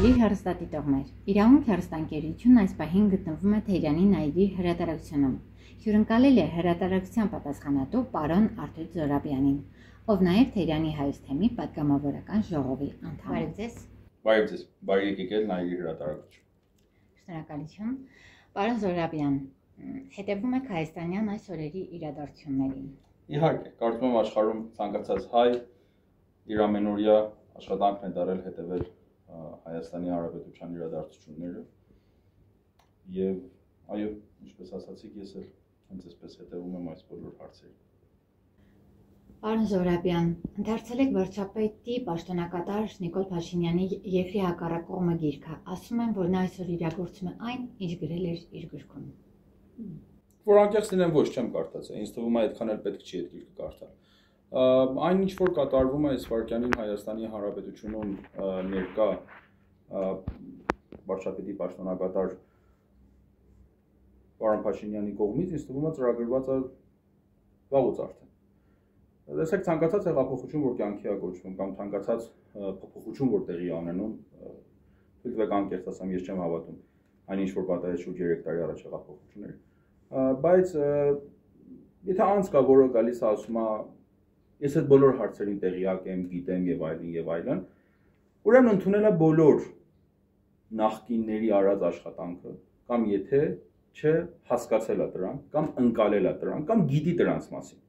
Սիրելի հերոստատիտողներ։ Իրավունք հերոստանգերությունը այս պահին գտնվում է Թեհրանի նայիրի հրատարակությունում։ Հյուրընկալել է հրատարակության պատասխանատու պարոն Արթուր Զորաբյանին, ով նաև Թեհրանի հայոց թեմի պատգամավորական ժողովի անդամ է։ Բարև ձեզ։ Բարև ձեզ։ Բարի եկել նայիրի հրատարակություն։ Շնորհակալություն։ Պարոն Զորաբյան, հետևում եք հայաստանյան այս օրերի իրադարձություններին։ Իհարկե, կարծում եմ աշխարհում ցանկացած հայ իր ամենօրյա աշխատանքն է դարել հետևել Հայաստանի Հանրապետության իրադարձությունները եւ այո, ինչպես ասացիք, ես էլ հենց այսպես հետևում եմ այս բոլոր հարցերին։ Պարոն Զորաբյան, ընթերցել եք վարչապետի պաշտոնակատար Նիկոլ Փաշինյանի երկրի հակառակողմը գիրքը։ Ասում են, որ նա այսօր իրագործում է այն, ինչ գրել էր իր գրքում։ Որ անկեղծ լինեմ, ոչ չեմ կարդացել։ Ինձ թվում է այդքան էլ պետք չի այդ գիրքը կարդալ այն ինչ որ կատարվում է Սվարկյանին Հայաստանի Հանրապետությունում ներկա վարչապետի պաշտոնակատար Պարոն Փաշինյանի կողմից ինձ թվում է ծրագրված է վաղուց արդեն։ Տեսեք ցանկացած հեղափոխություն, որ կյանքի է կոչվում կամ ցանկացած փոփոխություն, որ տեղի ունենում, թույլտվեք անկեղծ ասեմ, ես չեմ հավատում այն ինչ որ պատահեց շուրջ 3 տարի առաջ հեղափոխություններ։ Բայց եթե անց կա, որը գալիս ասում է ես այդ բոլոր հարցերին տեղյակ եմ, գիտեմ եւ այլն եւ այլն, ուրեմն ընդունելա բոլոր նախկինների արած աշխատանքը կամ եթե չէ հասկացելա դրան կամ ընկալելա դրան կամ գիտի դրանց մասին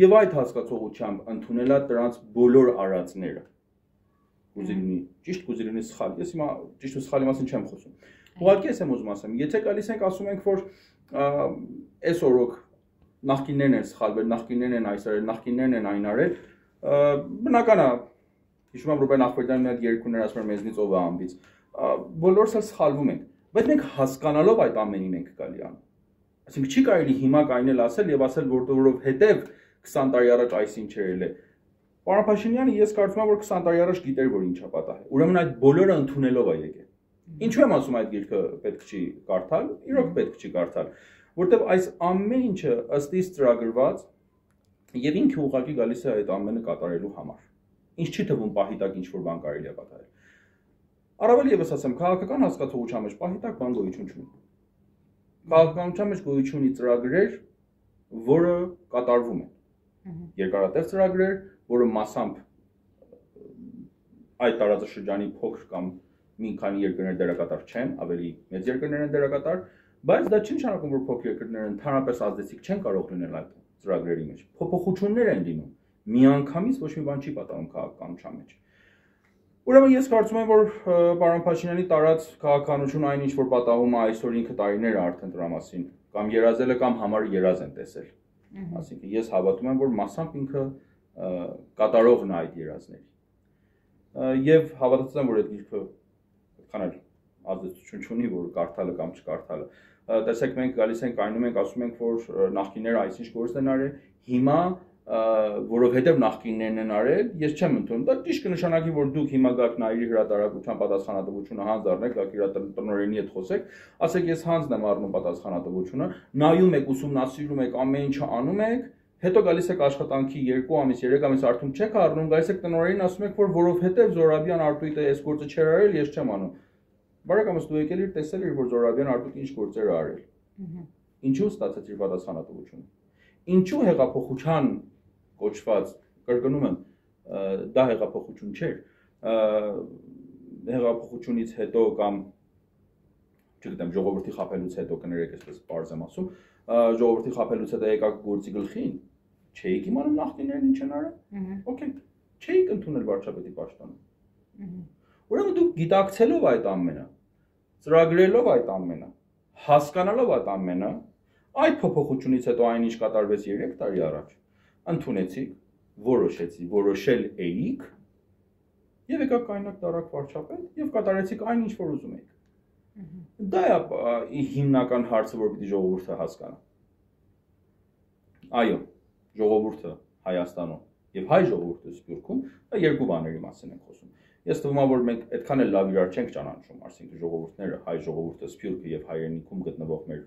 եւ այդ հասկացողությամբ ընդունելա դրանց բոլոր արածները կուզիլինի ճիշտ կուզիլինի սխալ ես հիմա ճիշտ ու սխալի մասին չեմ խոսում ուղղակի ես եմ ուզում ասեմ եթե գալիս ենք ասում ենք որ այս օրոք նախկիններն են սխալվել, նախկիններն են այս արել, նախկիններն են այն արել, բնական է։ Հիշում եմ Ռուբեն Ախվերդյանն այդ երկուներ ասում էր մեզնից ով է ամբից։ Բոլորս էլ սխալվում ենք, բայց մենք հասկանալով այդ ամենին ենք գալի անում։ Այսինքն չի կարելի հիմա կայնել ասել եւ ասել որտեղով հետեւ 20 տարի առաջ այսինչ էր է։ Պարոն Փաշինյանը ես կարծում եմ որ 20 տարի առաջ գիտեր որ ինչա պատահել։ Ուրեմն այդ բոլորը ընդունելով է եկել։ Ինչու եմ ասում այդ գիրքը պետք չի կարդալ։ Իրոք պետք չի կարդալ որտեվ այս ամեն ինչը ըստ իս ծրագրված եւ ինքը ուղղակի գալիս է այդ ամենը կատարելու համար։ Ինչ չի թվում պահիտակ ինչ որ բան կարելի է պատահել։ Առավել եւս ասեմ, քաղաքական հասկացողության մեջ պահիտակ բան գոյություն չունի։ Քաղաքականության մեջ գոյություն ունի ծրագրեր, որը կատարվում են։ Երկարատև ծրագրեր, որը մասամբ այդ տարածաշրջանի փոքր կամ մի քանի երկրներ դերակատար չեն, ավելի մեծ երկրներ են դերակատար, Բայց դա չի նշանակում, որ փոքր երկրները ընդհանրապես ազդեցիկ չեն կարող լինել այդ ծրագրերի մեջ։ Փոփոխություններ են լինում։ Միանգամից ոչ մի բան չի պատահում քաղաքականության մեջ։ Ուրեմն ես կարծում եմ, որ պարոն Փաշինյանի տարած քաղաքականություն այն ինչ որ պատահում է այսօր ինքը տարիներ արդեն դրա մասին կամ երազելը կամ համարը երազ են տեսել։ Այսինքն ես հավատում եմ, որ massամբ ինքը կատարողն է այդ երազների։ Եվ հավատացած եմ, որ այդ գիրքը այդքան էլ ազդեցություն չունի, որ կարդալը կամ չկարդալը տեսեք մենք գալիս ենք այնում ենք ասում ենք որ նախկինները այսինչ գործ են արել հիմա որովհետև նախկիններն են արել ես չեմ ընդունում դա ճիշտ կնշանակի որ դուք հիմա գաք նայրի հրատարակության պատասխանատվությունը հանձ առնեք գաք իր տնօրենի հետ խոսեք ասեք ես հանձն եմ առնում պատասխանատվությունը նայում եք ուսումնասիրում եք ամեն ինչը անում եք հետո գալիս եք աշխատանքի 2 ամիս 3 ամիս արդյոք չեք առնում գալիս եք տնօրենին ասում եք որ որովհետև Զորաբյան Արտույտը այս գործը չեր արել ես չեմ անում Բարեկամս դու եկել իր տեսել իր որ Զորաբյան Արտուկ ինչ գործեր արել։ Ինչու ստացած իր պատասխանատվությունը։ Ինչու հեղափոխության կոչված կրկնում եմ դա հեղափոխություն չէր։ Հեղափոխությունից հետո կամ չգիտեմ ժողովրդի խափելուց հետո կներեք այսպես բարձ եմ ասում, ժողովրդի խափելուց հետո եկաք գործի գլխին, չէիք իմանում նախկիններն ինչ են արել։ Okay, չէիք ընդունել վարչապետի պաշտոնը։ Ուրեմն դուք գիտակցելով այդ ամենը, ծրագրելով այդ ամենը, հասկանալով այդ ամենը, այդ փոփոխությունից հետո այնինչ կատարվեց 3 տարի առաջ, ընդունեցիք, որոշեցի, որոշել էիք եւ եկաք կայնակ տարակ վարչապետ եւ կատարեցիք այնինչ որ ուզում եք։ Դա է հիմնական հարցը, որ պիտի ժողովուրդը հասկանա։ Այո, ժողովուրդը Հայաստանում եւ հայ ժողովուրդը Սփյուռքում դա երկու բաների մասին են խոսում Ես թվում է որ մենք այդքան էլ լավ իրար չենք ճանաչում, այսինքն ժողովուրդները, հայ ժողովուրդը, Սփյուռքը եւ հայրենիքում գտնվող մեր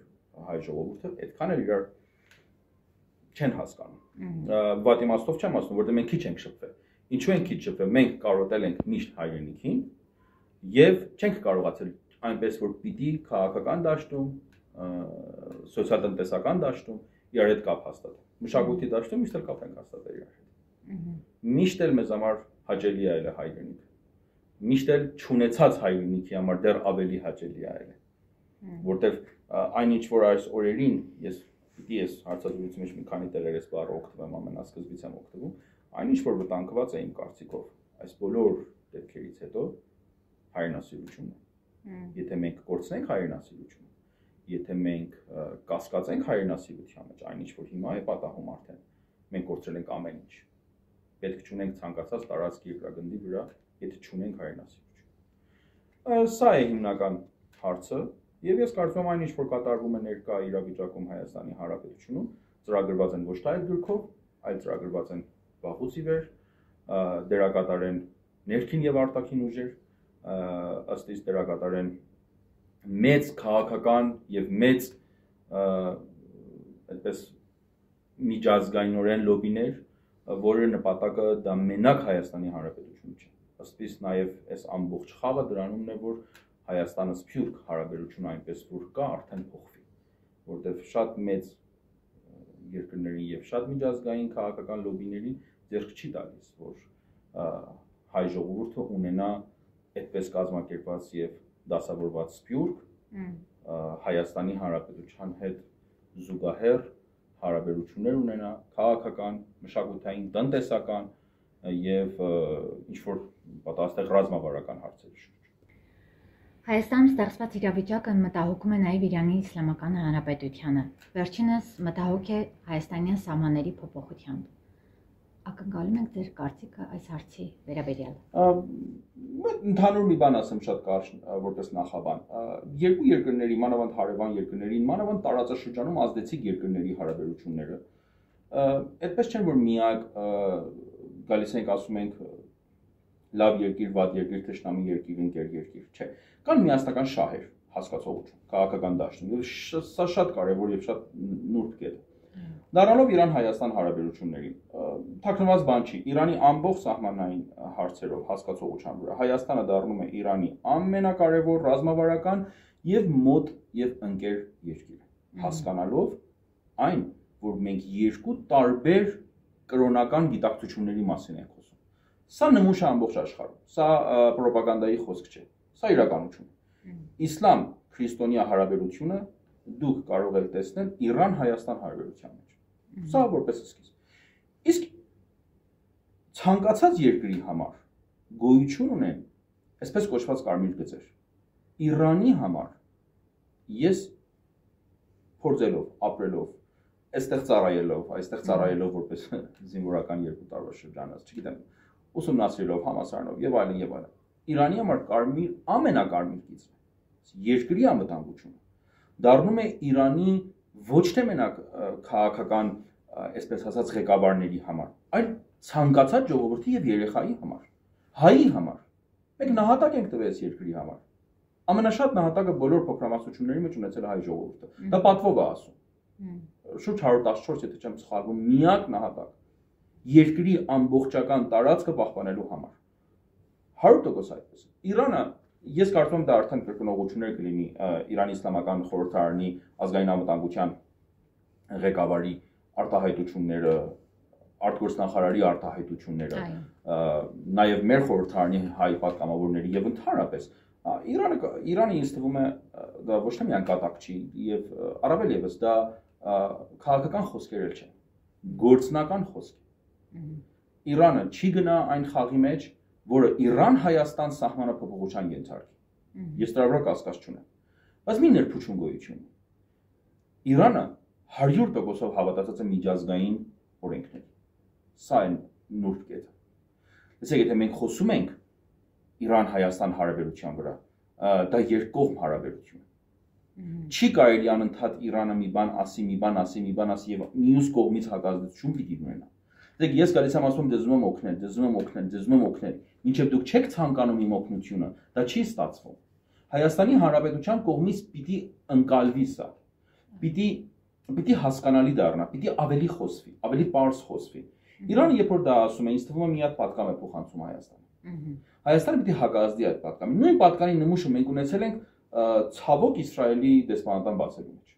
հայ ժողովուրդը այդքան էլ իրար չեն հասկանում։ Վատ իմաստով չեմ ասում, որտեղ մենք քիչ ենք շփվել։ Ինչու ենք քիչ շփվել։ Մենք կարոտել ենք միշտ հայրենիքին, եւ չենք կարողացել այնպես որ պիտի քաղաքական դաշտում սոցիալ-տնտեսական դաշտում իրար հետ կապ հաստատել մշակույթի դաշտում միշտ էլ կապ ենք հաստատել իրար հետ միշտ էլ մեզ համար հաճելի է այլ հայրենիք միշտ էլ ճանաչած հայրենիքի համար դեռ ավելի հաճելի է այլ որտեվ այնինչ որ այս օրերին ես պիտի ես հարցազրույցի մեջ մի քանի տեղեր ես բառը օգտվեմ ամենասկզբից եմ օգտվում այնինչ որ վտանգված է իմ կարծիքով այս բոլոր դեպքերից հետո հայրենասիրությունն է եթե մենք կորցնենք հայրենասիրությունը եթե մենք կասկածենք հայրենասիրության մեջ այնինչ որ հիմա է պատահում արդեն մենք կորցրել ենք ամեն ինչ պետք չունենք ցանկացած տարածքի երկրագնդի վրա եթե չունենք հայրենասիրություն սա է հիմնական հարցը Եվ ես կարծում եմ այն ինչ որ կատարվում է ներկա իրավիճակում Հայաստանի Հանրապետությունում, ծրագրված են ոչ թե այդ գրքով, այլ ծրագրված են վաղուց ի վեր, դերակատարեն ներքին եւ արտաքին ուժեր, ըստ իս դերակատարեն մեծ քաղաքական եւ մեծ այդպես միջազգայինորեն լոբիներ, որը նպատակը դա մենակ Հայաստանի Հանրապետությունը չէ։ Ըստ իս նաեւ այս ամբողջ խաղը դրանումն է, որ Հայաստանը սփյուռք հարաբերություն այնպես որ կա արդեն փոխվի, որտեղ շատ մեծ երկրների եւ շատ միջազգային քաղաքական լոբիներին ձեռք չի տալիս, որ հայ ժողովուրդը ունենա այդպես կազմակերպված եւ դասավորված սփյուռք Հայաստանի Հանրապետության հետ զուգահեռ հարաբերություններ ունենա քաղաքական, մշակութային, տնտեսական եւ ինչ որ պատասխան ռազմավարական հարցերի շուրջ Հայաստանում ստեղծված իրավիճակը մտահոգում է նաև Իրանի Իսլամական Հանրապետությանը։ Վերջինս մտահոգ է Հայաստանյան սահմանների փոփոխությամբ։ Ակնկալում ենք ձեր կարծիքը այս հարցի վերաբերյալ։ Ընդհանուր մի բան ասեմ շատ կարճ որպես նախաբան։ Երկու երկրների, մանավանդ հարևան երկրների, մանավանդ տարածաշրջանում ազդեցիկ երկրների հարաբերությունները այդպես չեն որ միակ գալիս ենք ասում ենք լավ երկիր, վատ երկիր, թշնամի երկիր, ընկեր երկիր, չէ կան միասնական շահեր հասկացողություն քաղաքական դաշտում եւ սա շատ կարեւոր եւ շատ նուրբ կետ է դառնալով Իրան-Հայաստան հարաբերությունների թաքնված բան չի Իրանի ամբողջ սահմանային հարցերով հասկացողության վրա Հայաստանը դառնում է Իրանի ամենակարևոր ռազմավարական եւ մոտ եւ ընկեր երկիրը հասկանալով այն որ մենք երկու տարբեր կրոնական գիտակցությունների մասին ենք խոսում սա նմուշ է ամբողջ աշխարհում սա ռոպագանդայի խոսք չէ Սա իրականություն է։ Իսլամ քրիստոնյա հարաբերությունը դուք կարող եք տեսնել Իրան-Հայաստան հարաբերության մեջ։ Սա որպես սկիզբ։ Իսկ ցանկացած երկրի համար գոյություն ունեն այսպես կոչված կարմիր գծեր։ Իրանի համար ես փորձելով, ապրելով, այստեղ ծառայելով, այստեղ ծառայելով որպես զինվորական երկու տարվա շրջանած, չգիտեմ, ուսումնասիրելով համասարանով եւ այլն եւ այլն Իրանի համար կարմիր ամենակարմիր գիծն է։ Երկրի անվտանգությունը դառնում է Իրանի ոչ թե մենակ քաղաքական, այսպես ասած, ղեկավարների համար, այլ ցանկացած ժողովրդի եւ երեխայի համար, հայի համար։ Մենք նահատակ ենք տվել այս երկրի համար։ Ամենաշատ նահատակը բոլոր փոքրամասնությունների մեջ ունեցել հայ ժողովուրդը։ Դա պատվով է ասում։ Շուրջ 114, եթե չեմ սխալվում, միակ նահատակ երկրի ամբողջական տարածքը պահպանելու համար 100% այդպես։ Իրանը ես կարծում եմ դա արդեն կրկնողություններ կլինի Իրանի Իսլամական խորհրդարանի ազգային անվտանգության ղեկավարի արտահայտությունները արտգործնախարարի արտահայտությունները նաև մեր խորհրդարանի հայ պատգամավորների եւ ընդհանրապես Իրանը Իրանը ինձ թվում է դա ոչ թե միայն կատակ չի եւ առավել եւս դա քաղաքական խոսքեր էլ չեն գործնական խոսք Իրանը չի գնա այն խաղի մեջ որը Իրան-Հայաստան սահմանափոխության ենթարկի։ Ես դրա վրա կասկած չունեմ։ Բայց մի ներփուչում գոյություն։ Իրանը 100%-ով հավատացած է միջազգային օրենքներին։ Սա է նուրբ կետը։ Լսեք, եթե մենք խոսում ենք Իրան-Հայաստան հարաբերության վրա, դա երկկողմ հարաբերություն է։ Չի կարելի անընդհատ Իրանը մի բան ասի, մի բան ասի, մի բան ասի եւ մյուս կողմից հակազդեցություն պիտի ունենա։ Դեք ես գալիս եմ ասում դեզում եմ օգնել, դեզում եմ օգնել, դեզում եմ օգնել։ Մինչև դուք չեք ցանկանում իմ օգնությունը, դա չի ստացվում։ Հայաստանի Հանրապետության կողմից պիտի ընկալվի սա։ Պիտի պիտի հասկանալի դառնա, պիտի ավելի խոսվի, ավելի པարզ խոսվի։ Իրանը երբ որ դա ասում է, ինձ թվում է մի հատ պատկամ է փոխանցում Հայաստանը։ Հայաստանը պիտի հակազդի այդ պատկամին։ Նույն պատկանի նմուշը մենք ունեցել ենք ցավոք Իսրայելի դեսպանատան բացելու մեջ։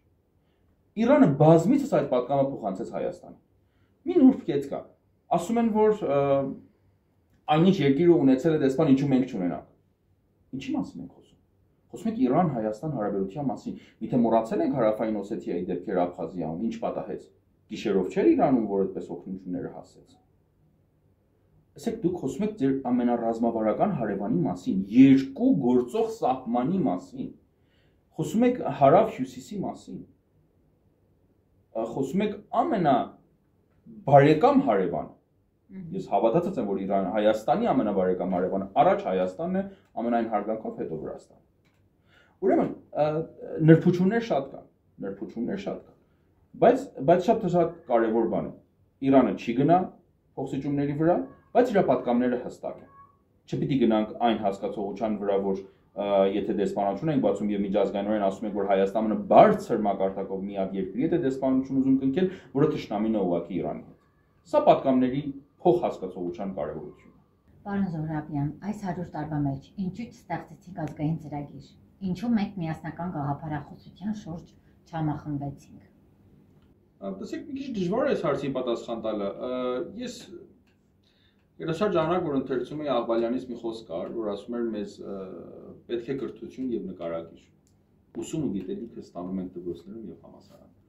Իրանը բազմիցս այդ պատկամը փոխանցեց Հայաստանին։ Մի նուրբ կետ կա։ Ասում են, որ այնինչ երկիրը ունեցել է դեսպան, ինչու մենք չունենանք։ Ինչի մասին ենք խոսում։ Խոսում ենք Իրան-Հայաստան հարաբերության մասին։ Միթե մոռացել ենք հարավային Օսեթիայի դեպքերը Աբխազիայում, ինչ պատահեց։ Գիշերով չէր Իրանում, որ այդպես օգնությունները հասեց։ Ասեք դուք խոսում եք ձեր ամենառազմավարական հարևանի մասին, երկու գործող սահմանի մասին։ Խոսում եք հարավ-հյուսիսի մասին։ Խոսում եք ամենա բարեկամ հարևան։ Ես հավատացած եմ, որ Իրան Հայաստանի ամենաբարեկամ հարևանը առաջ Հայաստանն է, ամենայն հարգանքով հետո Վրաստանը։ Ուրեմն նրբություններ շատ կան, նրբություններ շատ կան։ Բայց բայց շատ շատ կարևոր բան է։ Իրանը չի գնա փոխսիճումների վրա, բայց իր պատկամները հստակ են։ Չպիտի գնանք այն հասկացողության վրա, որ եթե դեսպանություն ենք բացում եւ միջազգայինորեն ասում ենք, որ Հայաստանը բարձր մակարդակով միակ երկրի է դեսպանություն ուզում կնքել, որը ճշնամին է ուղակի Իրանի հետ։ Սա պատկամների փոխհասկացողության կարևորությունն է։ Պարոն Զորաբյան, այս 100 տարվա մեջ ինչու չստեղծեցինք ազգային ծրագիր։ Ինչու մենք միասնական գաղափարախոսության շուրջ չամախմբեցինք։ Տեսեք, մի քիչ դժվար է այս հարցին պատասխան տալը։ Ես Երաշար ժամանակ որ ընթերցում էի Աղբալյանից մի խոսք կար, որ ասում էր մեզ պետք է կրթություն եւ նկարագիր։ Ուսում ու գիտելիքը ստանում ենք դպրոցներում եւ համասարանում։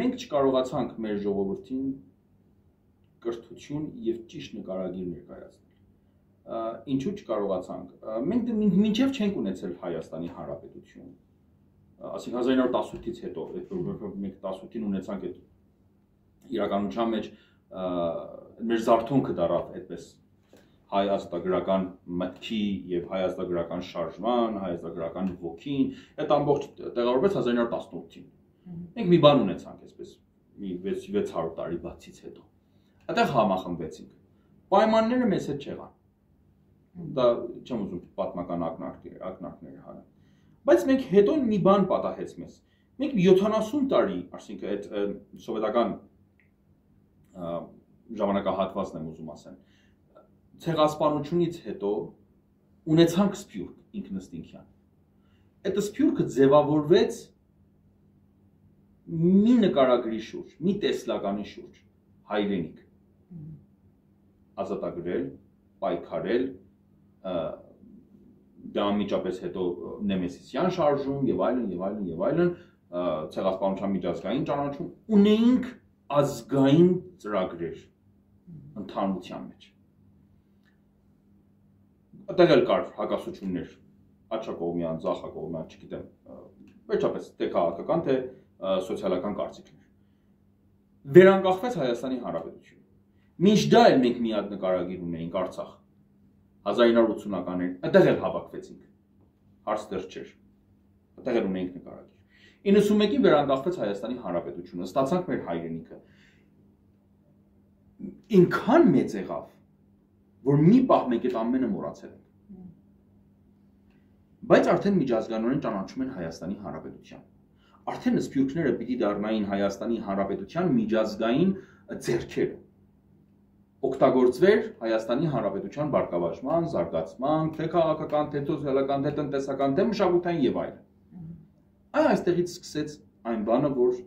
Մենք չկարողացանք մեր ժողովրդին կրթություն եւ ճիշտ նկարագիր ներկայացնել։ Ինչու չկարողացանք։ Մենք մինչև չենք ունեցել Հայաստանի Հանրապետություն։ Ասենք 1918-ից հետո, մենք 18-ին ունեցանք այդ իրականության մեջ մեր զարթոնքը դարավ այդպես. Հայ ազատագրական մտքի եւ հայ ազատագրական շարժման, հայ ազատագրական ոգին, այդ ամբողջ տեղավորվեց 1918-ին։ Մենք մի բան ունեցանք այսպես մի 600 տարի բացից հետո։ Այդտեղ համախմբեցինք։ Պայմանները մեզ հետ չեղան։ Դա չեմ ուզում պատմական ակնարկներ, ակնարկներ հանել։ Բայց մենք հետո մի բան պատահեց մեզ։ Մենք 70 տարի, այսինքն այդ սովետական ժամանակահատվածն եմ ուզում ասեմ։ Ցեղասպանությունից հետո ունեցանք սփյուռք ինքնստինքյան։ Այդ սփյուռքը ձևավորվեց մի նկարագրի շուրջ, մի տեսլականի շուրջ, հայրենիք։ Ազատագրել, պայքարել, դա անմիջապես հետո նեմեսիսյան շարժում եւ այլն եւ այլն եւ այլն ցեղասպանության միջազգային ճանաչում ունեինք ազգային ծրագրեր ընդհանրության մեջ։ Այդտեղ էլ կար հակասություններ աչակողմյան, ցախակողմյան, չգիտեմ, վերջապես թե քաղաքական, թե սոցիալական կարծիքներ։ Վերանկախվեց Հայաստանի Հանրապետությունը։ Մինչ դա էլ մենք միած նկարագիր ունեինք Արցախ 1980-ականներին, այդտեղ էլ հավաքվեցինք։ Հարց դեռ չէր։ Այդտեղ էլ ունեինք նկարագիր։ 91-ին վերանկախվեց Հայաստանի Հանրապետությունը, ստացանք մեր հայրենիքը ինքան մեծ եղավ, որ մի պահ մենք այդ ամենը մոռացել ենք։ Բայց արդեն միջազգանորեն ճանաչում են Հայաստանի Հանրապետության։ Արդեն սփյուռքները պիտի դառնային Հայաստանի Հանրապետության միջազգային ձեռքերը օգտագործվեր Հայաստանի Հանրապետության բարգավաճման, զարգացման, թե քաղաքական, թե սոցիալական, թե տնտեսական, թե մշակութային եւ այլն։ Այ այստեղից սկսեց այն բանը, որ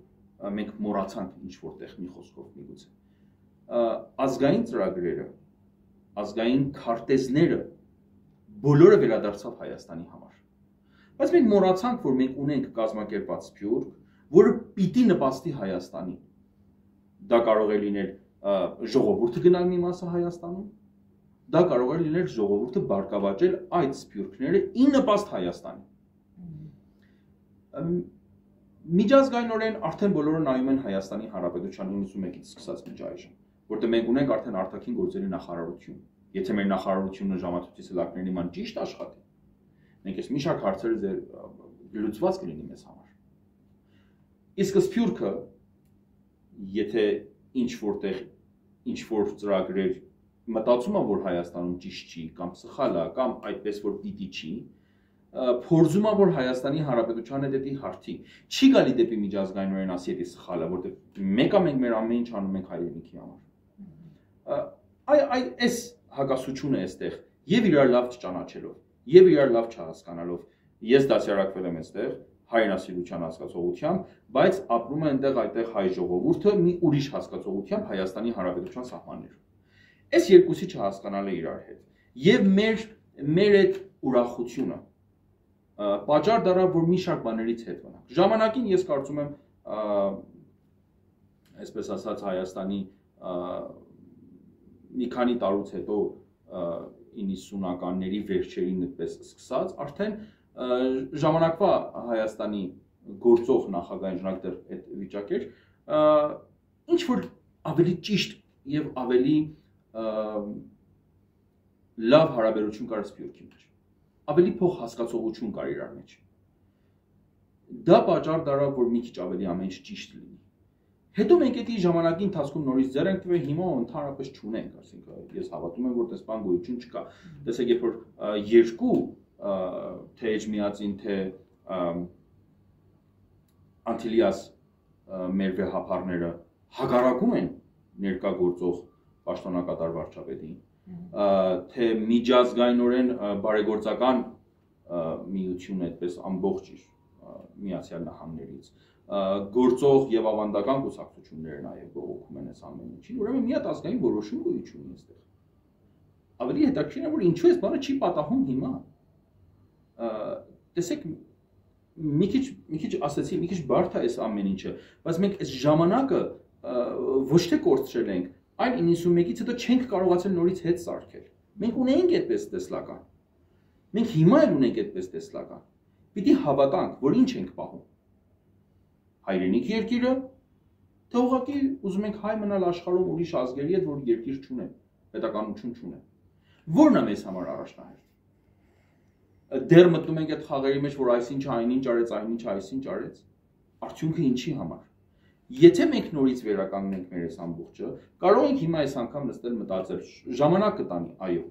մենք մոռացանք ինչ որտեղ մի խոսքով միգուցե ազգային ծրագրերը, ազգային քարտեզները բոլորը վերադարձավ Հայաստանի համար։ Բայց մենք մոռացանք, որ մենք ունենք կազմակերպած սփյուռք, որը պիտի նպաստի Հայաստանին։ Դա կարող է լինել ժողովուրդը գնալ մի մասը Հայաստանում, դա կարող է լինել ժողովուրդը բարգավաճել այդ սփյուռքները ի նպաստ Հայաստանի։ Միջազգայինորեն արդեն բոլորը նայում են Հայաստանի Հանրապետության 91-ից սկսած մինչ այժմ որտեղ մենք ունենք արդեն արտաքին գործերի նախարարություն։ Եթե մեր նախարարությունը ժամացույցի սլակների ման ճիշտ աշխատի, մենք այս մի շարք հարցերը ձեր լուծված կլինի մեզ համար։ Իսկ սփյուռքը եթե ինչ որտեղ ինչ որ ծրագրեր մտածում եմ որ Հայաստանում ճիշտ չի կամ սխալ է կամ այդպես որ պիտի չի փորձում եմ որ Հայաստանի Հանրապետության հետ դեպի հարթի չի գալի դեպի միջազգայինորեն ասի դա սխալ է որտեղ մեկը մենք մեր ամեն ինչ անում ենք հայրենիքի համար այ այ այս հակասություն է այստեղ եւ իրար լավ չճանաչելով եւ իրար լավ չհասկանալով ես դասյարակվել եմ այստեղ հայրենասիրության հասկացողությամբ, բայց ապրում է այնտեղ այդտեղ հայ ժողովուրդը մի ուրիշ հասկացողությամբ Հայաստանի Հանրապետության սահմաններում։ Այս երկուսի չհասկանալը իրար հետ։ Եվ մեր մեր այդ ուրախությունը պատճառ դարավ, որ մի շարք բաներից հետ մնանք։ Ժամանակին ես կարծում եմ այսպես ասած Հայաստանի մի քանի տարուց հետո 90-ականների վերջերին այդպես սկսած, արդեն ժամանակվա Հայաստանի գործող նախագահային ժամանակ դեռ այդ վիճակ էր, ինչ որ ավելի ճիշտ եւ ավելի լավ հարաբերություն կար սփյուռքի մեջ։ Ավելի փող հասկացողություն կար իրար մեջ։ Դա պատճառ դարավ, որ մի քիչ ավելի ամեն ինչ ճիշտ լինի։ Հետո մենք էդի ժամանակի ընթացքում նորից ձեր ենք տվել, հիմա ընդհանրապես չունենք, ասենք ես հավատում եմ, որ դեսպան գոյություն չկա։ Տեսեք, երբ որ երկու թե Էջմիածին, թե Անտիլիաս մեր վեհապարները հագարակում են ներկա գործող պաշտոնակատար վարչապետին, թե միջազգայինորեն բարեգործական միություն այդպես ամբողջ իր միացյալ նահանգներից գործող եւ ավանդական կուսակցությունները նաեւ բողոքում են այս ամեն ինչին։ Ուրեմն մի հատ ազգային որոշում գոյություն ունի այստեղ։ Ավելի հետաքրքիրն է որ ինչու էս բանը չի պատահում հիմա։ Տեսեք մի քիչ մի քիչ ասացի, մի քիչ բարդ է այս ամեն ինչը, բայց մենք այս ժամանակը ոչ թե կորցրել ենք, այլ 91-ից հետո չենք կարողացել նորից հետ սարքել։ Մենք ունենք այդպես տեսլական։ Մենք հիմա էլ ունենք այդպես տեսլական։ Պիտի հավատանք, որ ինչ ենք պահում հայրենիք երկիրը, թե ուղղակի ուզում ենք հայ մնալ աշխարհում ուրիշ ազգերի հետ, որ երկիր չունեն, պետականություն չունեն։ Որն է մեզ համար առաջնահերթ։ Դեռ մտնում ենք այդ խաղերի մեջ, որ այսինչ այնինչ արեց, այնինչ այսինչ արեց։ Արդյունքը ինչի համար։ Եթե մենք նորից վերականգնենք մեր այս ամբողջը, կարող ենք հիմա այս անգամ նստել մտածել, ժամանակ կտանի, այո,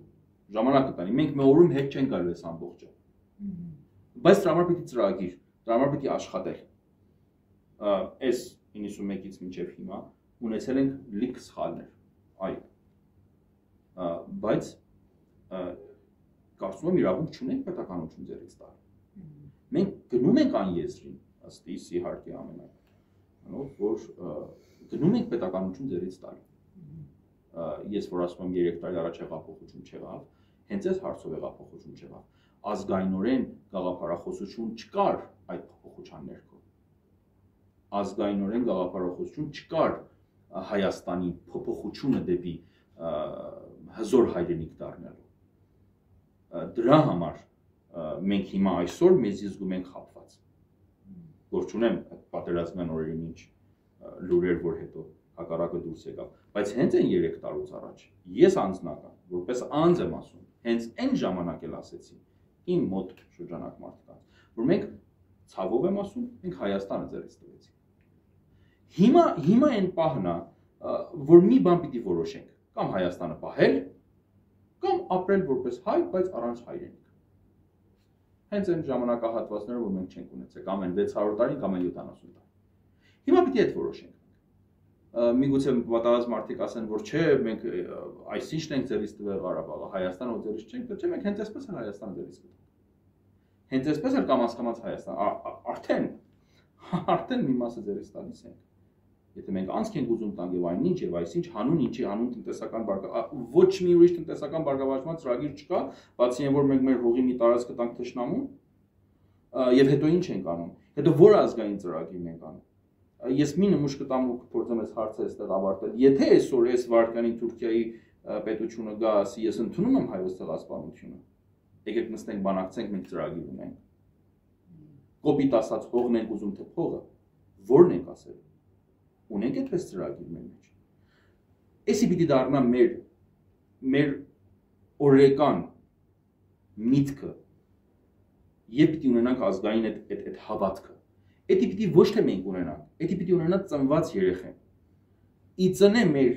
ժամանակ կտանի։ Մենք մեօրում հետ չենք գալու այս ամբողջը։ Բայց դրա համար պիտի ծրագիր, դրա համար պիտի աշխատել այս 91-ից մինչև հիմա ունեցել ենք լիք սխալներ։ Այո։ Բայց կարծում եմ իրավունք չունենք պետականություն ձեռից տալ։ Մենք գնում ենք այն եզրին, ըստ իս իհարկե ամենայնով, որ գնում ենք պետականություն ձեռից տալ։ Ես որ ասում եմ 3 տարի առաջ հեղափոխություն չեղավ, հենց այս հարցով հեղափոխություն չեղավ։ Ազգայինորեն գաղափարախոսություն չկար այդ փոփոխության ներքո ազգայինորեն գաղափարախոսություն չկար Հայաստանի փոփոխությունը դեպի հզոր հայրենիք դառնալու։ Դրա համար մենք հիմա այսօր մեզի զգում ենք խափված։ Որ չունեմ պատերազմյան օրերին ինչ լուրեր, որ հետո հակառակը դուրս եկավ, բայց հենց այն 3 տարուց առաջ ես անձնական, որպես անձ եմ ասում, հենց այն ժամանակ էլ ասեցի իմ մոտ շրջանակ մարդկանց, որ մենք ցավով եմ ասում, մենք Հայաստանը ձերից տվեցինք Հիմա հիմա այն պահն է, որ մի բան պիտի որոշենք, կամ Հայաստանը պահել, կամ ապրել որպես հայ, բայց առանց հայրենիք։ Հենց այն ժամանակահատվածները, որ մենք չենք ունեցել, կամ այն 600 տարին, կամ այն 70 տարի։ Հիմա պիտի այդ որոշենք միգուցե պատահած մարդիկ ասեն, որ չէ, մենք այսինչն ենք ձերից տվել Ղարաբաղը, Հայաստանը ու ձերից չենք, չէ, մենք հենց այսպես էլ Հայաստանը ձերից կտանք։ Հենց այսպես էլ կամ հասկամած Հայաստան, արդեն արդեն մի մասը ձերից տալիս ենք եթե մենք անցք ենք ուզում տանք եւ այնինչ եւ այսինչ հանուն ինչի հանուն տնտեսական բարգա ոչ մի ուրիշ տնտեսական բարգավաճման ծրագիր չկա, բացի այն որ մենք մեր հողի մի տարածք տանք թշնամուն եւ հետո ինչ ենք անում։ Հետո որ ազգային ծրագիր ենք անում։ Ես մի նմուշ կտամ ու կփորձեմ այս հարցը այստեղ ավարտել։ Եթե այսօր այս վարկանի Թուրքիայի պետությունը գա ասի ես ընդունում եմ հայոց ցեղասպանությունը։ Եկեք նստենք բանակցենք մենք ծրագիր ունենք։ Կոպիտ ասած հողն ենք ուզում թե փողը։ Որն ենք ասել ունենք այդպես ծրագիր մեր մեջ։ Էսի պիտի դառնա մեր մեր օրեկան միտքը եւ պիտի ունենանք ազգային այդ այդ այդ հավատքը։ Էդի պիտի ոչ թե մենք ունենանք, էդի պիտի ունենա ծնված երեխեն։ Ի ծնե մեր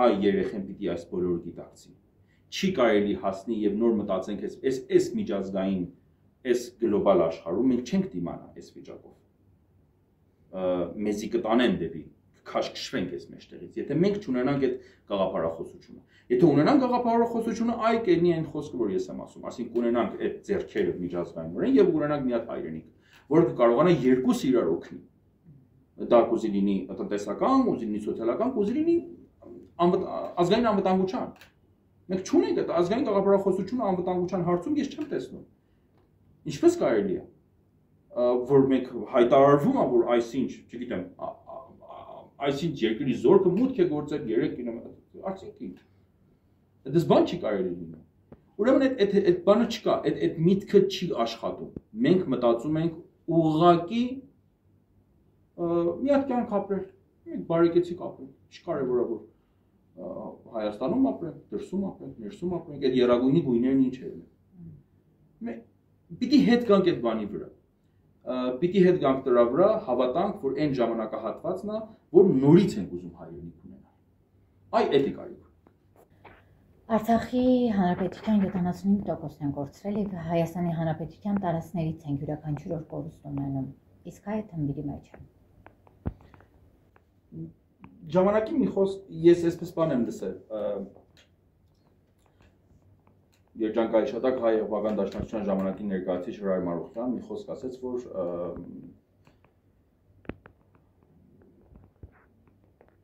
հայ երեխեն պիտի այս բոլորը գիտակցի։ Չի կարելի հասնի եւ նոր մտածենք այս այս այս միջազգային այս գլոբալ աշխարհում մենք չենք դիմանա այս վիճակով մեզի կտանեն դեպի քաշքշվենք այս մեջտեղից։ Եթե մենք չունենանք այդ գաղափարախոսությունը, եթե ունենանք գաղափարախոսությունը, այ կերնի այն խոսքը, որ ես եմ ասում, ասինքն ունենանք այդ ձեռքերը միջազգային վրան եւ ունենանք մի հատ հայրենիք, որը կարողանա երկուս իրար օգնի։ Դա կուզի լինի տնտեսական, կուզի լինի սոցիալական, կուզի լինի ազգային անվտանգության։ Մենք չունենք այդ ազգային գաղափարախոսությունը անվտանգության հարցում ես չեմ տեսնում։ Ինչպես կարելի է որ մենք հայտարարվում է որ այսինչ, չգիտեմ, այսինչ երկրի զորքը մուտք է գործել 3 կիլոմետր։ Արդյոք ինչ։ Դες բան չի կարելի լինի։ Ուրեմն այդ այդ բանը չկա, այդ այդ միտքը չի աշխատում։ Մենք մտածում ենք ուղղակի մի հատ կյանք ապրել, մենք բարեկեցիկ ապրել։ Չկարևորա որ Հայաստանում ապրենք, դրսում ապրենք, ներսում ապրենք, այդ երագույնի գույներն ինչ են։ Մենք պիտի հետ գանք այդ բանի վրա պիտի հետ գանք դրա վրա, հավատանք, որ այն ժամանակահատվածն է, որ նորից ենք ուզում հայրենիք ունենալ։ Այ էդի կարիք։ Արցախի հանրապետության 75%-ն են կորցրել եւ Հայաստանի հանրապետության տարածքներից են յուրաքանչյուր օր կորուստ ունենում։ Իսկ հայ թմբիրի մեջ Ժամանակի մի խոսք ես այսպես բան եմ լսել երջանկայի շատակ հայ եղբական դաշնակցության ժամանակի ներկայացիչ Հրայր Մարուխյան մի խոսք ասեց, որ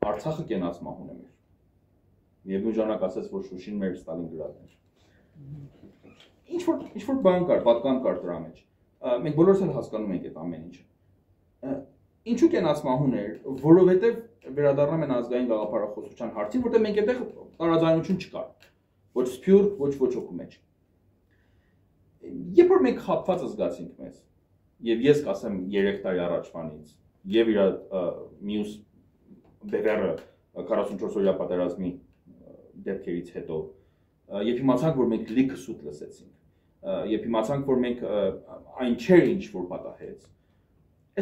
Արցախը կենաց մահուն է մեր։ Միևնույն ժամանակ ասեց, որ Շուշին մեր Ստալինգրադն է։ Ինչ որ ինչ որ բան կար, պատկան կար դրա մեջ։ Մենք բոլորս էլ հասկանում ենք այդ ամեն ինչը։ Ինչու կենաց մահուն էր, որովհետև վերադառնում են ազգային գաղափարախոսության հարցին, որտեղ մենք այդտեղ տարաձայնություն չկար ոչ սփյուռք, ոչ ոչ օկու մեջ։ Երբ որ մենք խափված զգացինք մեզ, եւ ես կասեմ 3 տարի առաջվանից, եւ իր մյուս բևերը 44 օրյա պատերազմի դեպքերից հետո, երբ իմացանք, որ մենք լիքը սուտ լսեցինք, երբ իմացանք, որ մենք այն չէր ինչ որ պատահեց,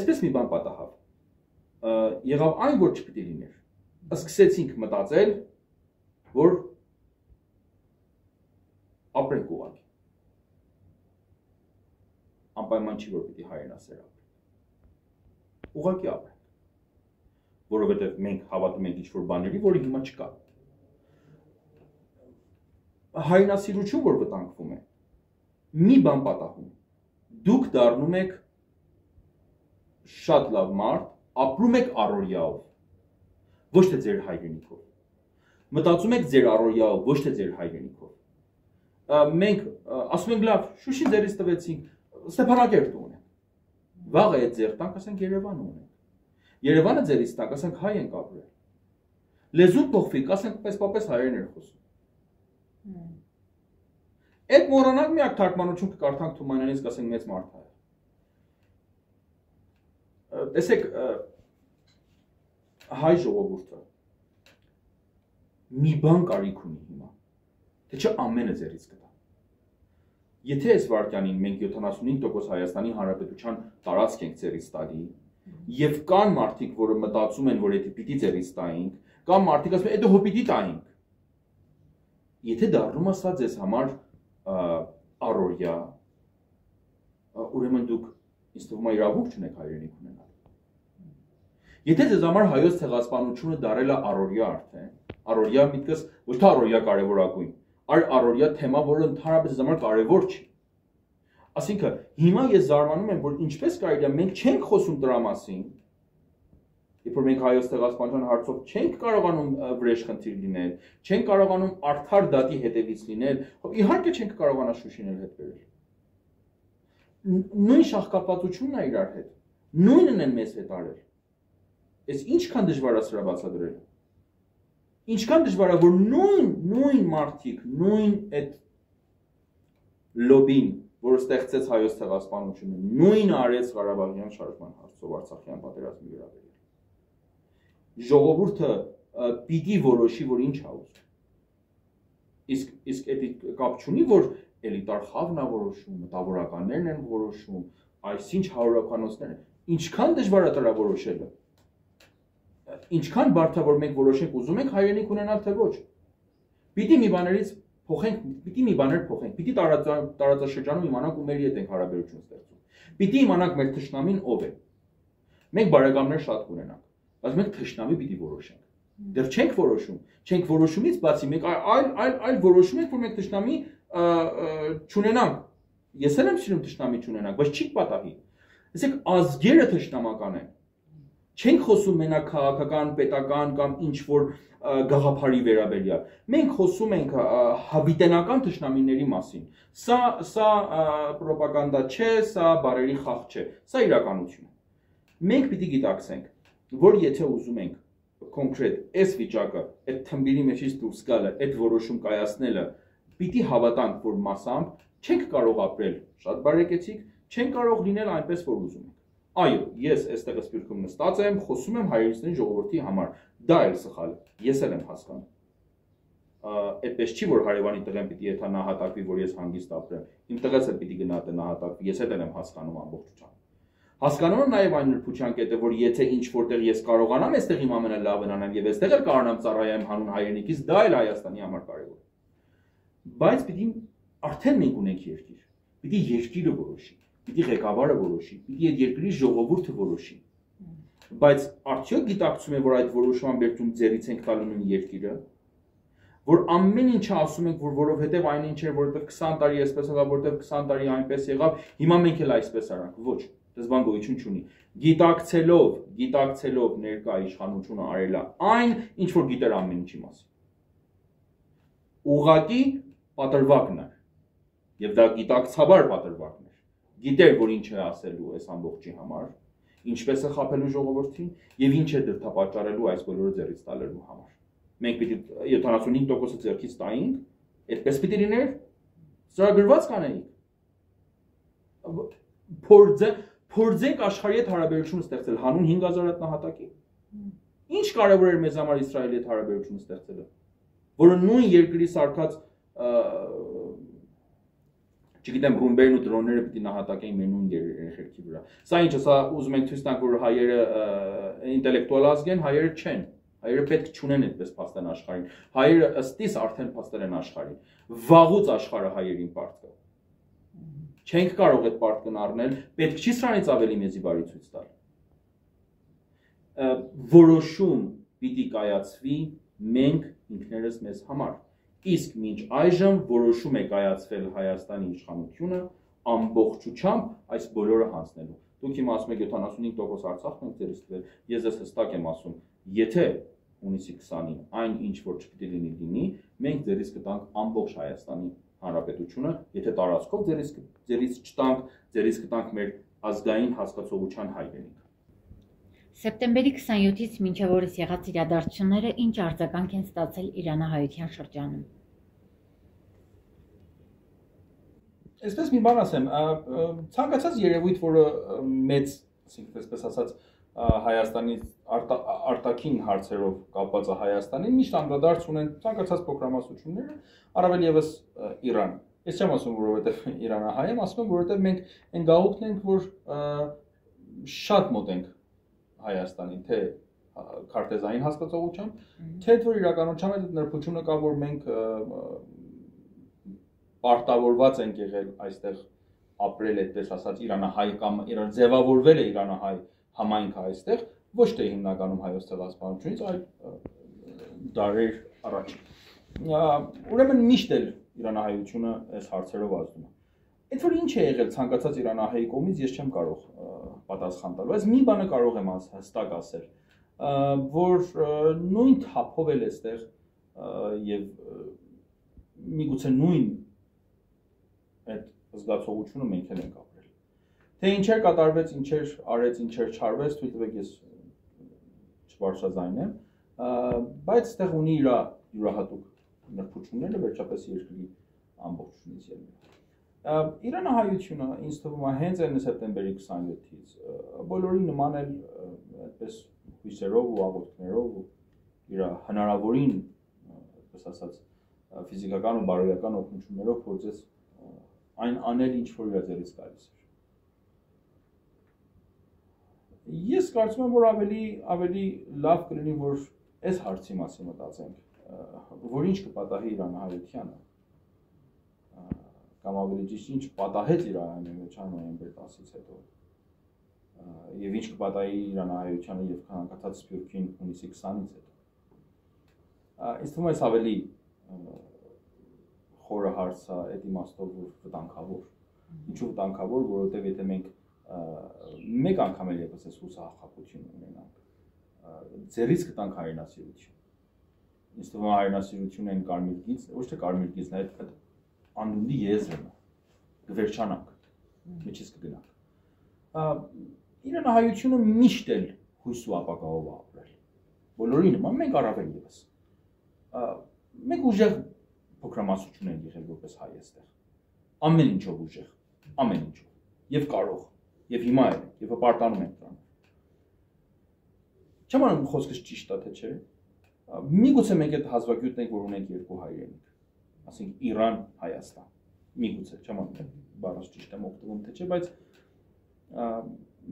այսպես մի բան պատահավ։ Եղավ այն, որ չպիտի լիներ։ Սկսեցինք մտածել, որ ապրենք ուղղակի։ Անպայման չի որ պիտի հայրենասեր ապրենք։ Ուղղակի ապրենք։ Որովհետև մենք հավատում ենք ինչ-որ բաների, որը հիմա չկա։ Հայրենասիրություն որ վտանգվում է։ Մի բան պատահում։ Դուք դառնում եք շատ լավ մարդ, ապրում եք առօրյայով։ Ոչ թե ձեր հայրենիքով։ Մտածում եք ձեր առօրյայով, ոչ թե ձեր հայրենիքով մենք ասում ենք լավ, Շուշի ձերից տվեցինք, Ստեփանակերտ ունենք։ Վաղը այդ ձեր տանք, ասենք Երևան ունենք։ Երևանը ձերից տանք, ասենք հայ ենք ապրել։ Լեզու փոխվի, ասենք պես պապես հայերեն էր խոսում։ Այդ մոռանալ միակ թարգմանություն կկարդանք Թումանյանից, կասենք մեծ մարդ է։ Տեսեք հայ ժողովուրդը մի բան կարիք ունի հիմա թե չէ ամենը ձերից կտա։ Եթե այս վարքյանին մենք 75% Հայաստանի Հանրապետության տարածք ենք ձերից տալի, եւ կան մարդիկ, որը մտածում են, որ եթե պիտի ձերից տայինք, կամ մարդիկ ասում են, «Էդո հո պիտի տայինք»։ Եթե դառնում է սա ձեզ համար առօրյա, ուրեմն դուք ինձ թվում է իրավունք չունեք հայրենիք ունենալ։ Եթե ձեզ համար հայոց ցեղասպանությունը դարել է առօրյա արդեն, առօրյա միտքս ոչ թե առօրյա կարևորագույն, այլ առօրյա թեմա, որը ընդհանրապես համար կարևոր չի։ Այսինքն, հիմա ես զարմանում եմ, որ ինչպես կարելի է մենք չենք խոսում դրա մասին, երբ որ մենք հայոց տեղասպանության հարցով չենք կարողանում վրեժ խնդիր լինել, չենք կարողանում արդար դատի հետևից լինել, իհարկե չենք կարողանա Շուշինել հետ վերել։ Նույն շահկապվածությունն է իրար հետ։ Նույնն են մեզ հետ արել։ Այս ինչքան դժվար է սրա բացատրել ինչքան դժվար է որ նույն նույն մարտիկ, նույն այդ լոբին, որը ստեղծեց հայոց ցեղասպանությունը, նույնը արեց Ղարաբաղյան շարժման հարցով Արցախյան պատերազմի վերաբերյալ։ Ժողովուրդը պիտի որոշի, որ ինչ ա ուզում։ Իսկ իսկ էդի կապ չունի, որ էլիտար խավն է որոշում, մտավորականներն են որոշում, այսինչ հարյուրականոցներ։ Ինչքան դժվար է դրա որոշելը ինչքան բարդ է որ մենք որոշենք ուզում ենք հայրենիք ունենալ թե ոչ։ Պիտի մի բաներից փոխենք, պիտի մի բաներ փոխենք, պիտի տարածաշրջանում իմանանք ու մեր հետ ենք հարաբերություն ստեղծում։ Պիտի իմանանք մեր ճշնամին ով է։ Մենք բարեկամներ շատ կունենանք։ բայց մենք թշնամի պիտի որոշենք։ Դեռ չենք որոշում, չենք որոշումից բացի մենք այլ այլ այլ որոշում ենք, որ մենք թշնամի չունենանք։ Ես էլ եմ սիրում թշնամի չունենանք, բայց չի պատահի։ Ասեք ազգերը թշնամական են։ Չենք խոսում մենակ քաղաքական, պետական կամ ինչ որ գաղափարի վերաբերյալ։ Մենք խոսում ենք հավիտենական թշնամիների մասին։ Սա սա ռոպագանդա չէ, սա բարերի խաղ չէ։ Սա իրականություն է։ Մենք պիտի գիտակցենք, որ եթե ուզում ենք կոնկրետ այս վիճակը, այդ թմբիրի մեջից դուրս գալը, այդ որոշում կայացնելը, պիտի հավատանք, որ massամբ չենք կարող ապրել շատ բարեկեցիկ, չենք կարող լինել այնպես, որ ուզում ենք։ Այո, ես այստեղ սպիրկում նստած եմ, խոսում եմ հայրենիքների ժողովրդի համար։ Դա էլ սխալ է։ Ես էլ եմ հասկանում։ Այդպես չի, որ հարևանի տղեն պիտի եթա նահատակվի, որ ես հանգիստ ապրեմ։ Իմ տղաս էլ պիտի գնա դե նահատակվի, ես էլ եմ հասկանում ամբողջությամբ։ Հասկանում եմ նաև այն նրբության կետը, որ եթե ինչ որտեղ ես կարողանամ այստեղ իմ ամենը լավն անեմ եւ այստեղ էլ կարողանամ ծառայեմ հանուն հայրենիքից, դա էլ Հայաստանի համար կարեւոր է։ Բայց պիտի արդեն մենք ունենք երկիր։ Պիտի երկիրը որոշի, պիտի ղեկավարը որոշի, պիտի այդ երկրի ժողովուրդը որոշի։ Բայց արդյոք գիտակցում է, որ այդ որոշման բերտում ձերից ենք տալու նույն երկիրը, որ ամեն ինչը ասում ենք, որ որովհետև այն ինչ էր, որովհետև 20 տարի այսպես եղավ, որովհետև 20 տարի այնպես եղավ, հիմա մենք էլ այսպես արանք։ Ոչ, դες բան գոյություն չունի։ Գիտակցելով, գիտակցելով ներկա իշխանությունը արելա այն, ինչ որ գիտեր ամեն ինչի մասին։ Ուղղակի պատրվակն է եւ դա գիտակցաբար պատրվակն գիտեր որ ինչ է ասելու այս ամբողջի համար ինչպես է խაფելու ժողովրդին եւ ինչ է դրթապաճառելու այս բոլորը ձեռից տալելու համար մենք պիտի 75%-ը ձեռքից տայինք այդպես պիտի լիներ ծրագրված կանեինք փորձը փորձենք աշխարհի հետ հարաբերություն ստեղծել հանուն 5000 հատնահատակի ինչ կարևոր էր մեզ համար Իսրայելի հետ հարաբերություն ստեղծելը որը նույն երկրի սարկած չգիտեմ ռումբերն ու դրոնները պիտի նահատակեին մեր նույն երեխեքի վրա։ Սա ինչը, սա ուզում ենք ցույց տանք, որ հայերը ինտելեկտուալ ազգ են, հայերը չեն։ Հայերը պետք չունեն այդպես փաստան աշխարհին։ Հայերը ըստիս արդեն փաստել են աշխարհին։ Վաղուց աշխարհը հայերին պարտք է։ Չենք կարող այդ պարտքն առնել, պետք չի սրանից ավելի մեծի բարի ցույց տալ։ Որոշում պիտի կայացվի մենք ինքներս մեզ համար իսկ մինչ այժմ որոշում է կայացվել Հայաստանի իշխանությունը ամբողջությամբ այս բոլորը հանձնելու։ Դուք իմ ասում եք 75% Արցախն եք ձերից տվել, ես ես հստակ եմ ասում, եթե հունիսի 20-ին այն ինչ որ չպիտի լինի լինի, մենք ձերից կտանք ամբողջ Հայաստանի Հանրապետությունը, եթե տարածքով ձերից ձերից չտանք, ձերից կտանք մեր ազգային հասկացողության հայրենիք։ Սեպտեմբերի 27-ից մինչև օրս եղած իրադարձությունները ինչ արձագանք են ստացել Իրանահայության շրջանում։ Այսպես մի բան ասեմ, ցանկացած երևույթ, որը մեծ, ասենք այսպես ասած, Հայաստանի արտաքին հարցերով կապված է Հայաստանին, միշտ անդրադարձ ունեն ցանկացած փոքրամասնությունները, առավել եւս Իրան։ Ես չեմ ասում, որովհետեւ Իրանը հայ եմ, ասում եմ, որովհետեւ մենք այն գաղութն ենք, որ շատ մոտ ենք Հայաստանին, թե քարտեզային հասկացողությամբ, թե որ իրականության այդ նրբությունը կա, որ մենք պարտավորված ենք եղել այստեղ ապրել այդպես ասած Իրանահայ կամ իրար ձևավորվել է Իրանահայ համայնքը այստեղ, ոչ թե հիմնականում հայոց ցեղասպանությունից, այլ դարեր առաջ։ Ուրեմն միշտ էլ Իրանահայությունը այս հարցերով ազդում է։ Այդ որ ինչ է եղել ցանկացած Իրանահայի կողմից ես չեմ կարող պատասխան տալ, բայց մի բանը կարող եմ հստակ ասել, որ նույն թափով էլ էստեղ եւ միգուցե նույն այդ զգացողությունը մենք էլ ենք ապրել։ Թե ինչեր կատարվեց, ինչեր արեց, ինչեր չարվեց, թույլ տվեք ես չբարձրաձայնեմ, բայց այդտեղ ունի իր յուրահատուկ նրբությունները վերջապես երկրի ամբողջությունից ելնելով։ Իրանահայությունը ինձ թվում է հենց այն սեպտեմբերի 27-ից բոլորի նման էլ այդպես հույսերով ու աղոթքներով իր հնարավորին այդպես ասած ֆիզիկական ու բարոյական օգնություններով փորձեց այն անել ինչ որ իր ձեռից գալիս էր։ Ես կարծում եմ որ ավելի ավելի լավ կլինի որ այս հարցի մասին մտածենք որ ինչ կպատահի Իրանահայությանը կամ ավելի ճիշտ ինչ պատահեց իր այն մեջան նոյեմբեր 10-ից հետո եւ ինչ կպատահի իրանահայությանը եւ քանակացած սփյուռքին հունիսի 20-ից հետո։ Ինձ թվում է ավելի խորը հարց է այդ իմաստով որ վտանգավոր։ Ինչու վտանգավոր, որովհետեւ եթե մենք մեկ անգամ էլ եւս այս հուսահախապություն ունենանք, ձերից կտանք հայրենասիրություն։ Ինձ թվում է հայրենասիրությունը այն կարմիր գիծ, ոչ թե կարմիր գիծն է, այդ անունի եզրն է։ Կվերջանանք։ Միջից կգնանք։ Իրանահայությունը միշտ էլ հույս ու ապագայով ապրել։ Բոլորի նման մենք առավել եւս։ Մենք ուժեղ փոքրամասնություն են եղել որպես հայ այստեղ։ Ամեն ինչով ուժեղ, ամեն ինչով։ Եվ կարող, եւ հիմա էլ, եւ հպարտանում ենք դրանով։ Չեմ անում խոսքս ճիշտ է թե չէ։ Միգուցե մենք այդ հազվագյուտն ենք, որ ունենք երկու հայրենիք։ Ասենք Իրան, Հայաստան։ Միգուցե, չեմ անում բառը ճիշտ եմ օգտվում թե չէ, բայց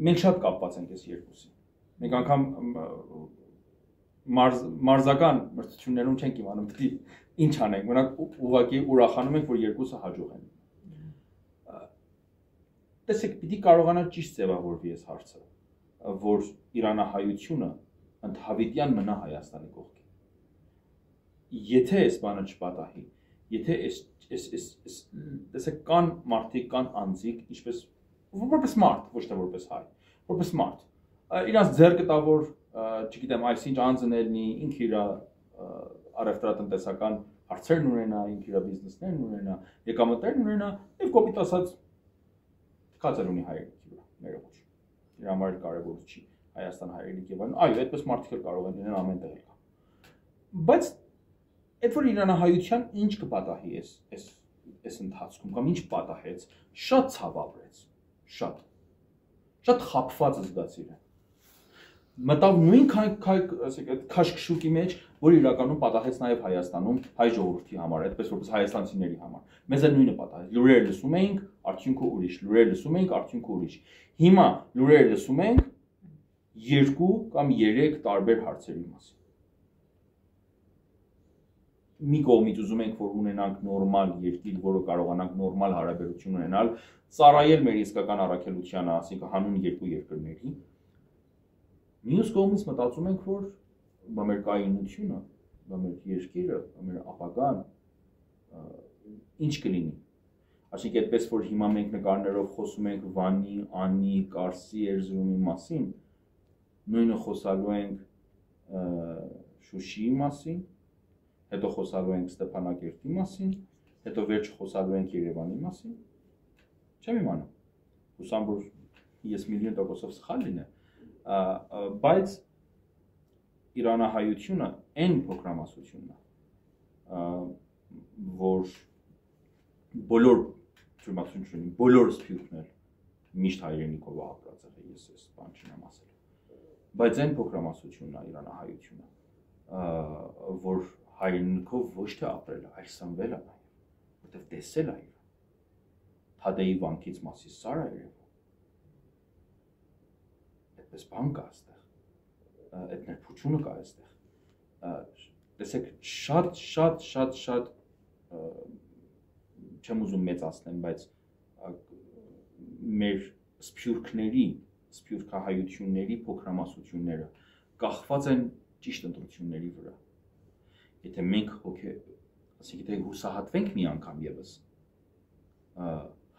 մենք շատ կապված ենք այս երկուսին։ Մենք անգամ մարզ, մարզական մրցություններում չենք իմանում է ինչ անենք, մենակ ուղղակի ուրախանում ենք, որ երկուսը հաջող են։ Տեսեք, պիտի կարողանալ ճիշտ ձևավորվի այս հարցը, որ Իրանահայությունը ընդհավիտյան մնա Հայաստանի կողքին։ Եթե այս բանը չպատահի, եթե այս այս այս այս տեսեք կան մարդիկ, կան անձիկ, ինչպես որպես մարդ, ոչ թե որպես հայ, որպես մարդ։ Իրանց ձեռքը տա որ, չգիտեմ, այսինչ անձն ելնի, ինքը իր առևտրատնտեսական հարցերն ունենա, ինքը իր բիզնեսներն ունենա, եկամտերն ունենա եւ կոպիտ ասած կացել ունի հայրենիքի վրա, ներողություն։ Իր համար կարևոր չի Հայաստան հայրենիք եւ այլն։ Այո, այդպես մարդիկ էլ կարող են լինել ամենտեղ էլ կա։ Բայց այդ որ իրանահայության ինչ կպատահի այս այս այս ընթացքում կամ ինչ պատահեց, շատ ցավ ապրեց, շատ։ Շատ խապված զգաց իրեն մտավ նույն ասեք այդ քաշքշուկի մեջ, որ իրականում պատահեց նաև Հայաստանում հայ ժողովրդի համար, այդպես որպես հայաստանցիների համար։ Մեզ էլ նույնը պատահեց։ Լուրերը լսում էինք, արդյունքը ուրիշ, լուրերը լսում էինք, արդյունքը ուրիշ։ Հիմա լուրերը լսում ենք երկու կամ երեք տարբեր հարցերի մասին։ Մի կողմից ուզում ենք, որ ունենանք նորմալ երկիր, որը կարողանանք նորմալ հարաբերություն ունենալ, ծառայել մեր իսկական առաքելությանը, ասինքն հանուն երկու երկրների, Մյուս կողմից մտածում ենք, որ բա մեր կայունությունը, բա մեր երկիրը, բա մեր ապագան ինչ կլինի։ Այսինքն այդպես որ հիմա մենք նկարներով խոսում ենք Վանի, Անի, Կարսի, Էրզրումի մասին, նույնը խոսալու ենք Շուշիի մասին, հետո խոսալու ենք Ստեփանակերտի մասին, հետո վերջ խոսալու ենք Երևանի մասին։ Չեմ իմանում։ Հուսամ որ ես միլիոն տոկոսով սխալ լինեմ, բայց իրանահայությունը այն փոքրամասնությունն է որ բոլոր թյուրմասություն բոլոր սփյուռքներ միշտ հայրենիքով ապրած է ես այս բան չեմ ասել բայց այն փոքրամասնությունն է իրանահայությունը որ հայրենիքով ոչ թե ապրել այլ սնվել է որտեվ տեսել է Թադեի վանքից մասի սարա երևում այդպես բան կա այստեղ այդ ներփուչությունը կա այստեղ տեսեք շատ շատ շատ շատ չեմ ուզում մեծացնեմ բայց մեր սփյուռքների սփյուռքահայությունների փոքրամասնությունները կախված են ճիշտ ընտրությունների վրա եթե մենք հոգե ասենք եթե հուսահատվենք մի անգամ եւս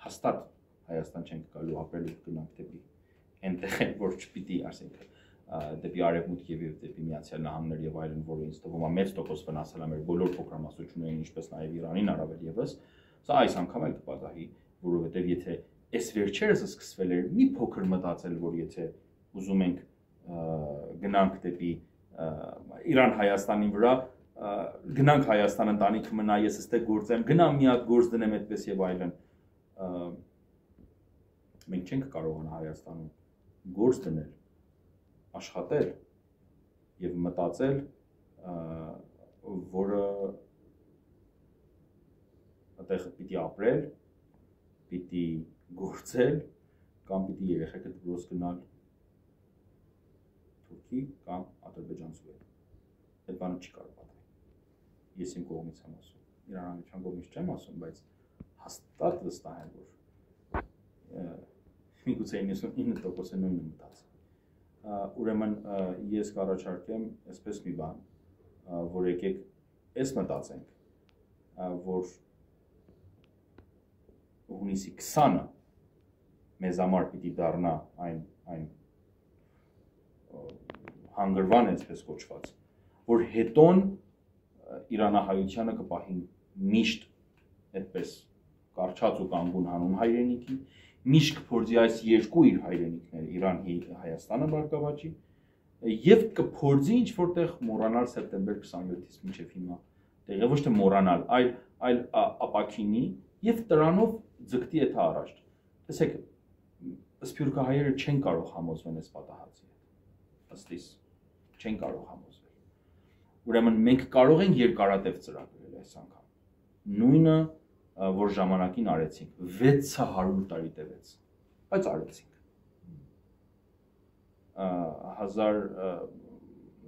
հաստատ Հայաստան չենք գալու ապրելու գնանք դեպի այնտեղ որ չպիտի ասենք դեպի արևմուտք եւ դեպի միացյալ նահանգներ եւ այլն, որը ինձ թվում է մեծ տոկոս վնասել է մեր բոլոր փոքրամասնություններին, ինչպես նաեւ Իրանին առավել եւս, սա այս անգամ էլ կպատահի, որովհետեւ եթե այս վերջերս սկսվել էր մի փոքր մտածել, որ եթե ուզում ենք գնանք դեպի Իրան Հայաստանի վրա, գնանք Հայաստան ընտանիքը մնա, ես այստեղ գործեմ, գնամ մի հատ գործ դնեմ այդպես եւ այլն։ Մենք չենք կարողանա Հայաստանում գործ դնել, աշխատել եւ մտածել, որը այդտեղ պիտի ապրել, պիտի գործել կամ պիտի երեխեքը դրոս գնալ Թուրքի կամ Ադրբեջանցու հետ։ Այդ բանը չի կարող Ես իմ կողմից եմ ասում։ Իրանական կողմից չեմ ասում, բայց հաստատ վստահ եմ, որ միգուցե 99%-ը նույնը մտածի։ Ուրեմն ես կառաջարկեմ այսպես մի բան, որ եկեք այս մտածենք, որ հունիսի 20-ը մեզ համար պիտի դառնա այն այն հանգրվան այսպես կոչված, որ հետոն Իրանահայությանը կպահին միշտ այդպես կարճած ու կանգուն հանուն հայրենիքի, միշտ կփորձի այս երկու իր հայրենիքները Իրան Հայաստանը բարգավաճի եւ կփորձի ինչ որտեղ մոռանալ սեպտեմբեր 27-ից մինչեւ հիմա տեղը ոչ թե մոռանալ, այլ այլ ապակինի եւ դրանով ձգտի այդ առաջ։ Տեսեք, սփյուռքահայերը չեն կարող համոզվել այս պատահածի հետ։ Ըստ իս չեն կարող համոզվել։ Ուրեմն մենք կարող ենք երկարատև ծրագրել այս անգամ։ Նույնը որ ժամանակին արեցինք 600 տարի տևեց բայց արեցինք 1000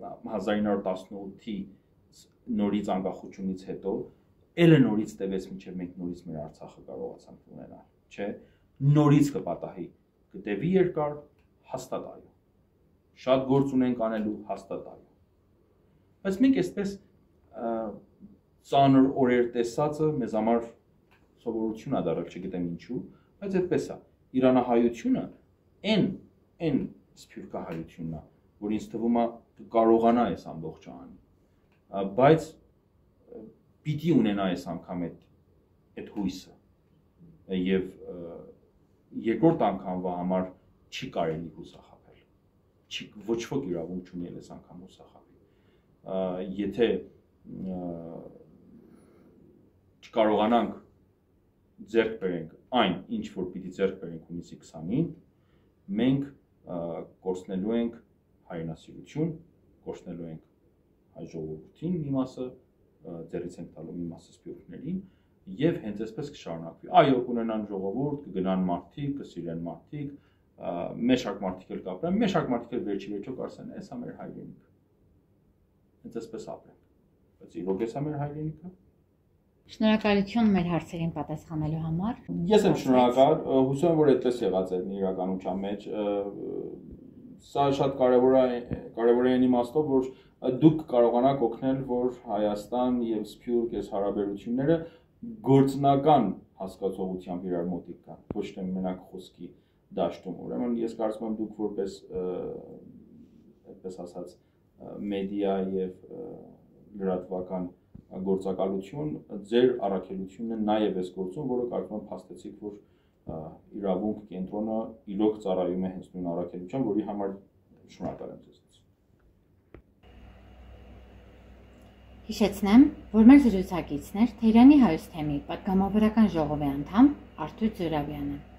1918-ի նորից անկախությունից հետո ելը նորից տևեց մինչև մենք նորից մեր Արցախը կարողացանք ունենալ, չէ՞։ Նորից կպատահի, կտևի երկար, հաստատ այո։ Շատ գործ ունենք անելու, հաստատ այո։ Բայց մենք այսպես ծանր օրեր տեսածը մեզ համար սովորություն ա դարել, չգիտեմ ինչու, բայց այդպես է։ Իրանահայությունը այն այն սփյուռքահայությունն է, որ ինձ թվում է կարողանա այս ամբողջը անի։ Բայց պիտի ունենա այս անգամ այդ այդ հույսը։ Եվ երկրորդ անգամվա համար չի կարելի հուսախապել։ Չի ոչ ոք իրավունք չունի այս անգամ հուսախապի։ Եթե չկարողանանք ձեռք բերենք այն, ինչ որ պիտի ձեռք բերենք հունիսի 20-ին, մենք կորցնելու ենք հայրենասիրություն, կորցնելու ենք հայ ժողովրդին մի մասը, ձեռից ենք տալու մի մասը սպյուրքներին եւ հենց այսպես կշարունակվի։ Այո, կունենան ժողովուրդ, կգնան մարդիկ, կսիրեն մարդիկ, մեծ շարք մարդիկ էլ կապրեն, մեծ շարք մարդիկ էլ վերջի վերջո կարծեն, էսա մեր հայրենիքը։ Հենց այսպես ապրենք։ Բայց իրոք էսա մեր հայրենիքը։ Շնորհակալություն մեր հարցերին պատասխանելու համար։ Ես եմ շնորհակալ, հուսով եմ որ այդպես եղած է իրականության մեջ։ Սա շատ կարևոր է կարևոր է այն իմաստով, որ դուք կարողանաք օգնել, որ Հայաստան եւ Սփյուռք այս հարաբերությունները գործնական հասկացողությամբ իրար մոտիկ կան, ոչ թե մենակ խոսքի դաշտում։ Ուրեմն ես կարծում եմ դուք որպես այդպես ասած մեդիա եւ լրատվական գործակալություն ձեր առաքելությունն է նաև այս գործում, որը կարծում եմ փաստեցիք, որ իրավունք կենտրոնը իրոք ծառայում է հենց նույն առաքելության, որի համար շնորհակալ եմ ձեզ։ Հիշեցնեմ, որ մեր զրուցակիցներ Թերանի հայոց թեմի պատգամավորական ժողովի անդամ Արթուր Զորավյանը